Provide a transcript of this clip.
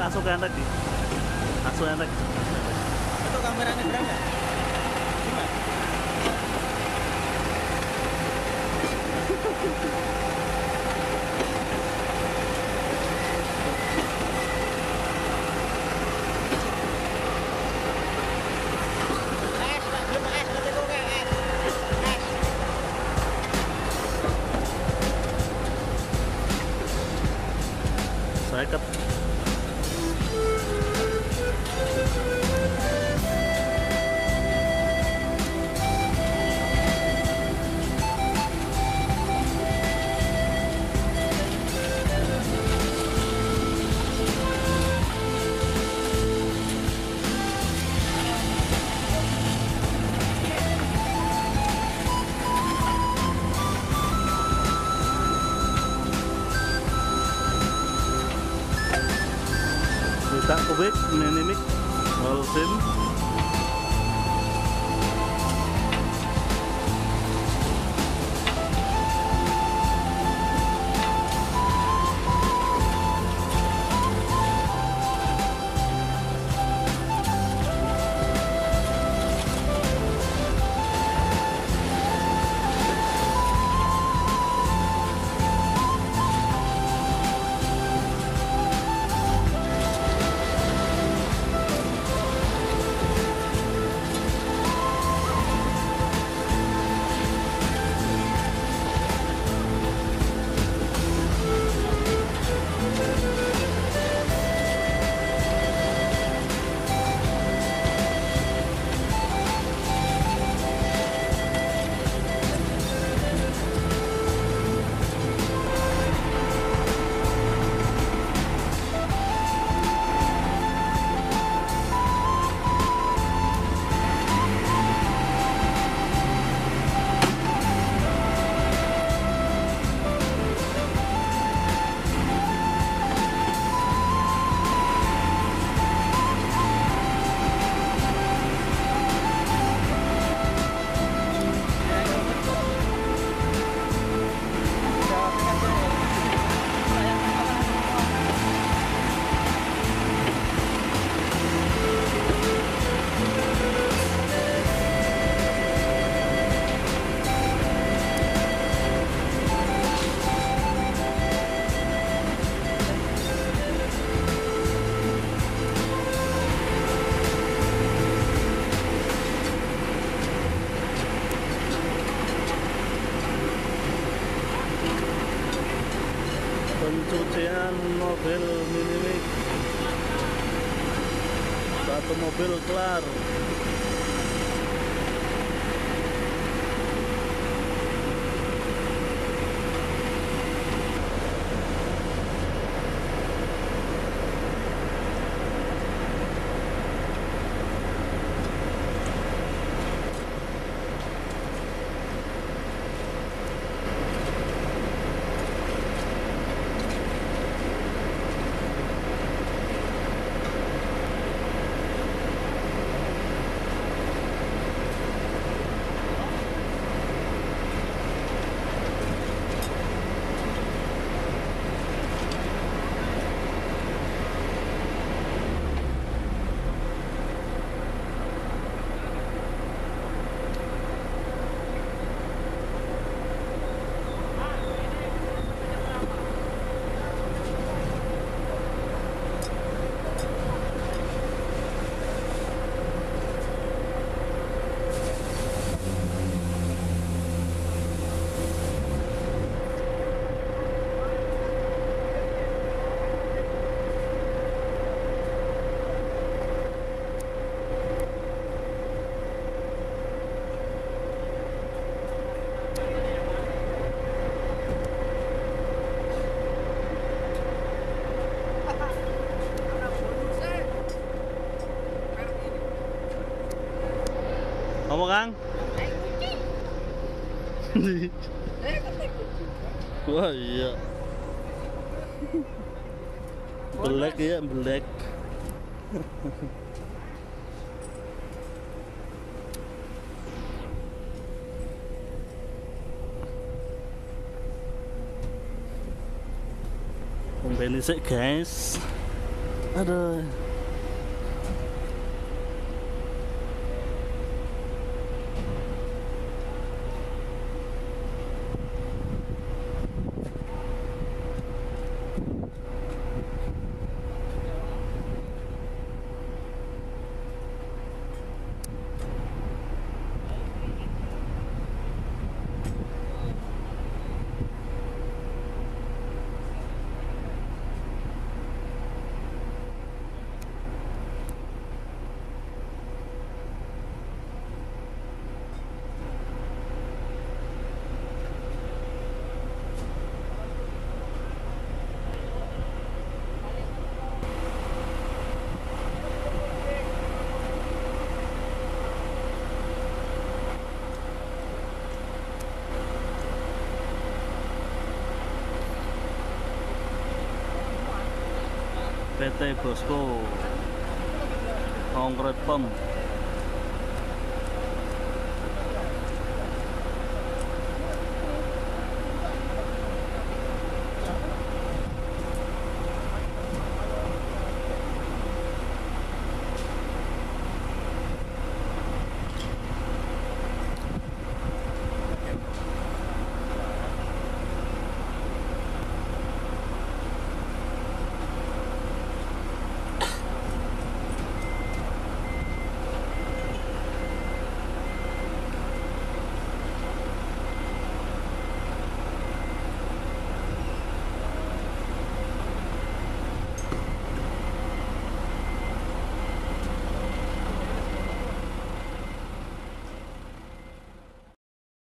masukkan lagi masukkan lagi Itu kameranya berapa? Lima. Takovik, Nenimik, Malsim, pencucian mobil minimik satu mobil kelar ngomong kang. Wah iya. Black ya black Kembali sih guys. Aduh. PT Bosco Konkret Pem